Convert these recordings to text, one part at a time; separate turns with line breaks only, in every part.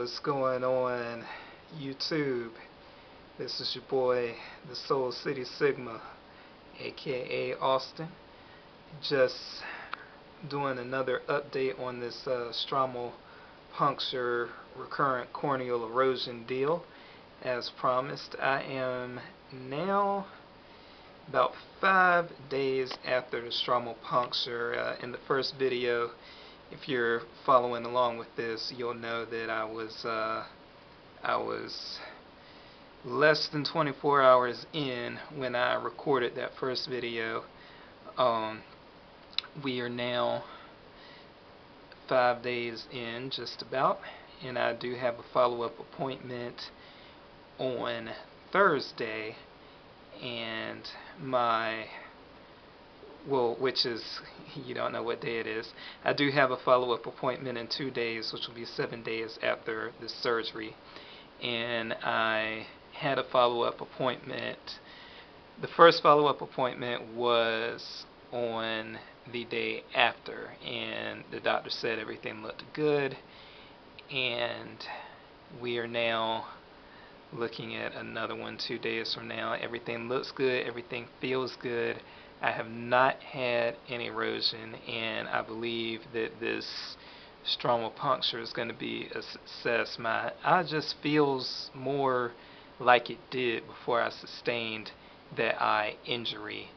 what's going on YouTube? This is your boy, the Soul City Sigma, aka Austin. Just doing another update on this uh, stromal puncture recurrent corneal erosion deal. As promised, I am now about five days after the stromal puncture. Uh, in the first video, if you're following along with this, you'll know that I was uh, I was less than 24 hours in when I recorded that first video. Um, we are now five days in, just about, and I do have a follow-up appointment on Thursday, and my well, which is, you don't know what day it is. I do have a follow-up appointment in two days, which will be seven days after the surgery. And I had a follow-up appointment. The first follow-up appointment was on the day after, and the doctor said everything looked good. And we are now looking at another one two days from now. Everything looks good, everything feels good. I have not had any erosion, and I believe that this stromal puncture is going to be a success. My eye just feels more like it did before I sustained that eye injury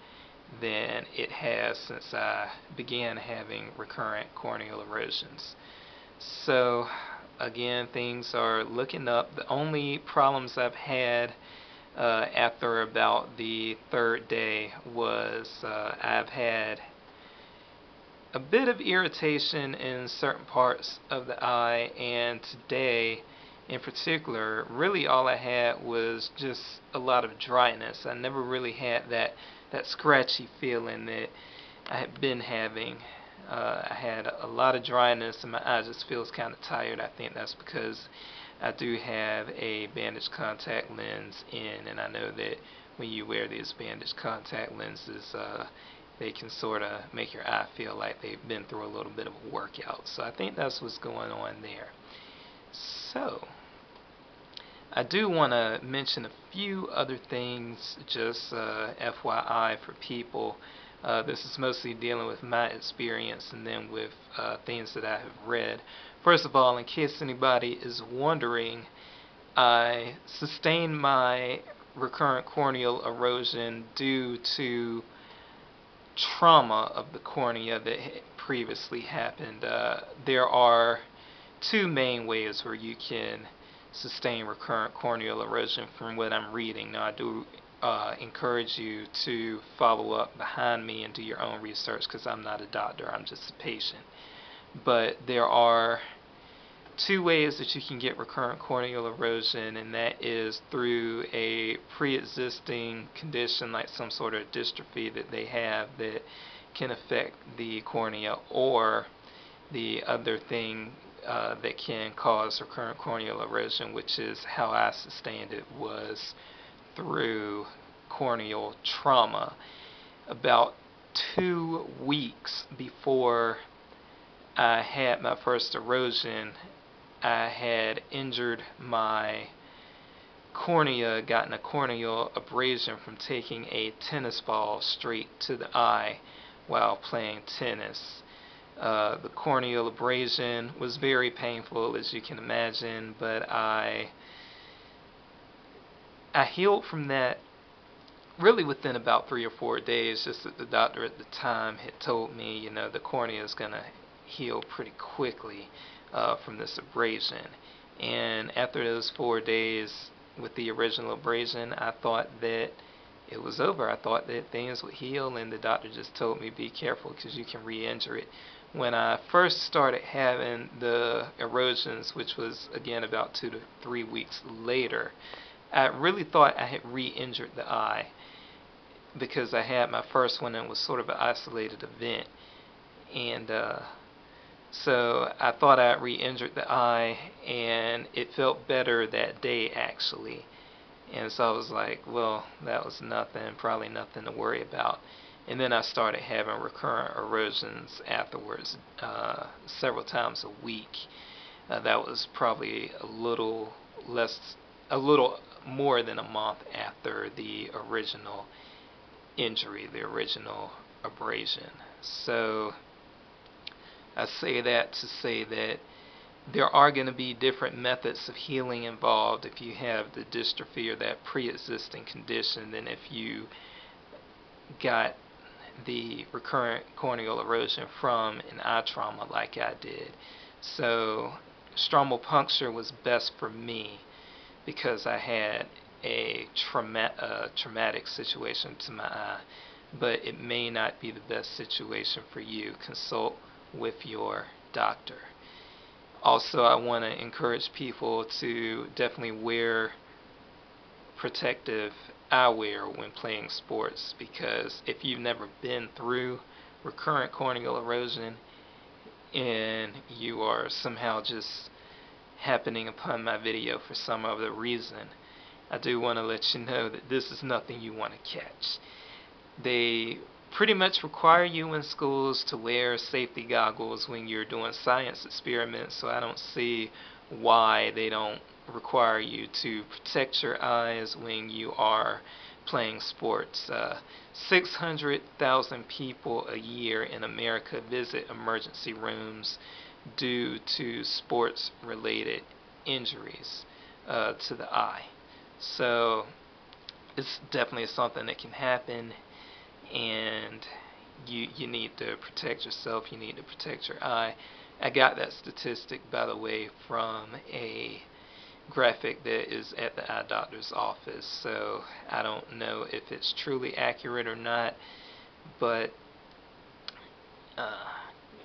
than it has since I began having recurrent corneal erosions. So again, things are looking up. The only problems I've had uh, after about the third day was uh, I've had a bit of irritation in certain parts of the eye and today in particular really all I had was just a lot of dryness. I never really had that that scratchy feeling that I had been having uh, I had a lot of dryness and my eye just feels kind of tired. I think that's because I do have a bandage contact lens in and I know that when you wear these bandage contact lenses uh, they can sort of make your eye feel like they've been through a little bit of a workout. So I think that's what's going on there. So I do want to mention a few other things just uh, FYI for people uh, this is mostly dealing with my experience and then with uh, things that I have read. First of all, in case anybody is wondering, I sustained my recurrent corneal erosion due to trauma of the cornea that previously happened. Uh, there are two main ways where you can sustain recurrent corneal erosion from what I'm reading. Now I do uh, encourage you to follow up behind me and do your own research because I'm not a doctor, I'm just a patient. But there are two ways that you can get recurrent corneal erosion, and that is through a pre existing condition like some sort of dystrophy that they have that can affect the cornea, or the other thing uh, that can cause recurrent corneal erosion, which is how I sustained it, was through corneal trauma about two weeks before I had my first erosion. I had injured my cornea, gotten a corneal abrasion from taking a tennis ball straight to the eye while playing tennis. Uh, the corneal abrasion was very painful, as you can imagine, but I I healed from that really within about three or four days. Just that the doctor at the time had told me, you know, the cornea is going to heal pretty quickly uh, from this abrasion. And after those four days with the original abrasion, I thought that it was over. I thought that things would heal, and the doctor just told me be careful because you can re-injure it. When I first started having the erosions, which was again about two to three weeks later, I really thought I had re-injured the eye because I had my first one and it was sort of an isolated event. And uh, so I thought I re-injured the eye and it felt better that day actually. And so I was like well that was nothing probably nothing to worry about. And then I started having recurrent erosions afterwards uh, several times a week. Uh, that was probably a little less, a little more than a month after the original injury, the original abrasion. So I say that to say that there are going to be different methods of healing involved if you have the dystrophy or that pre-existing condition than if you got the recurrent corneal erosion from an eye trauma like I did. So stromal puncture was best for me because I had a trauma traumatic situation to my eye, but it may not be the best situation for you. Consult with your doctor. Also, I want to encourage people to definitely wear protective eyewear when playing sports because if you've never been through recurrent corneal erosion and you are somehow just happening upon my video for some other reason, I do want to let you know that this is nothing you want to catch. They pretty much require you in schools to wear safety goggles when you're doing science experiments, so I don't see why they don't require you to protect your eyes when you are playing sports. Uh, 600,000 people a year in America visit emergency rooms due to sports related injuries uh, to the eye. So it's definitely something that can happen and you you need to protect yourself, you need to protect your eye. I got that statistic by the way from a graphic that is at the eye doctor's office. So I don't know if it's truly accurate or not, but uh,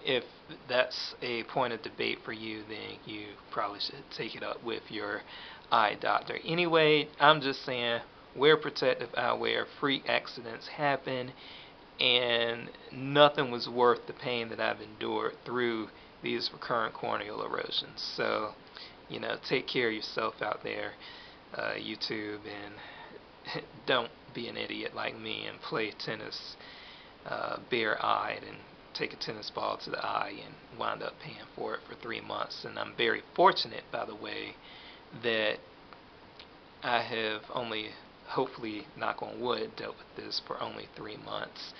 if that's a point of debate for you, then you probably should take it up with your eye doctor. Anyway, I'm just saying wear protective eyewear. Freak accidents happen, and nothing was worth the pain that I've endured through these recurrent corneal erosions. So, you know, take care of yourself out there, uh, YouTube, and don't be an idiot like me and play tennis uh, bare-eyed and take a tennis ball to the eye and wind up paying for it for three months. And I'm very fortunate, by the way, that I have only, hopefully, knock on wood, dealt with this for only three months.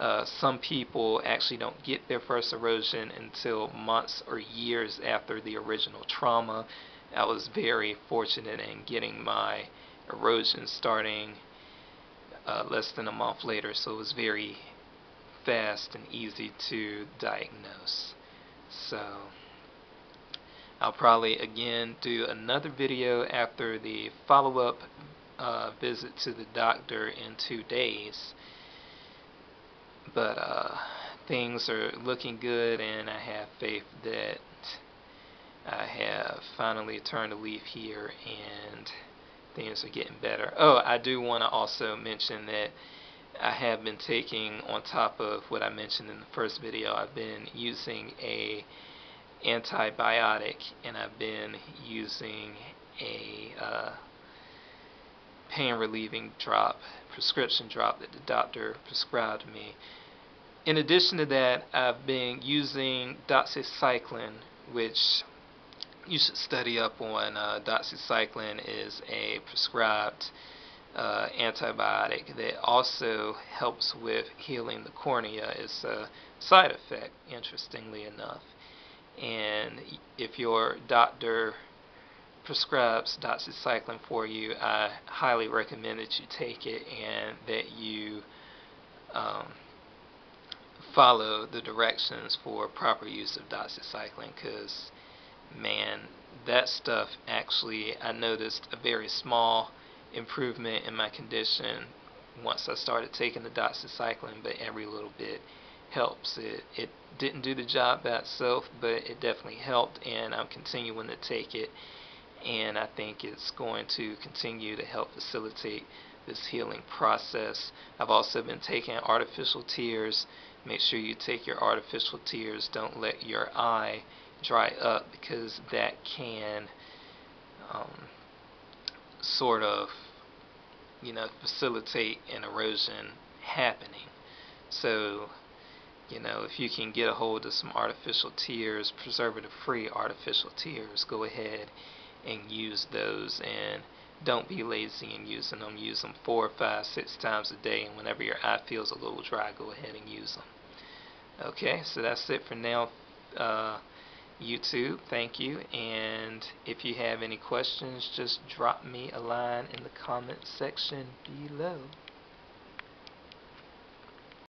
Uh, some people actually don't get their first erosion until months or years after the original trauma. I was very fortunate in getting my erosion starting uh, less than a month later, so it was very fast and easy to diagnose. So I'll probably again do another video after the follow-up uh, visit to the doctor in two days. But uh, things are looking good and I have faith that I have finally turned a leaf here and things are getting better. Oh, I do want to also mention that I have been taking on top of what I mentioned in the first video I've been using a antibiotic and I've been using a uh, pain relieving drop prescription drop that the doctor prescribed me. In addition to that I've been using doxycycline which you should study up on uh, doxycycline is a prescribed uh, antibiotic that also helps with healing the cornea. It's a side effect, interestingly enough. And if your doctor prescribes doxycycline for you, I highly recommend that you take it and that you um, follow the directions for proper use of doxycycline because, man, that stuff actually, I noticed a very small improvement in my condition once I started taking the doxycycline, but every little bit helps. It it didn't do the job by itself, but it definitely helped, and I'm continuing to take it, and I think it's going to continue to help facilitate this healing process. I've also been taking artificial tears. Make sure you take your artificial tears. Don't let your eye dry up because that can um, sort of, you know, facilitate an erosion happening. So, you know, if you can get a hold of some artificial tears, preservative-free artificial tears, go ahead and use those and don't be lazy in using them. Use them four, five, six times a day and whenever your eye feels a little dry, go ahead and use them. Okay, so that's it for now. Uh, YouTube, thank you. And if you have any questions, just drop me a line in the comment section below.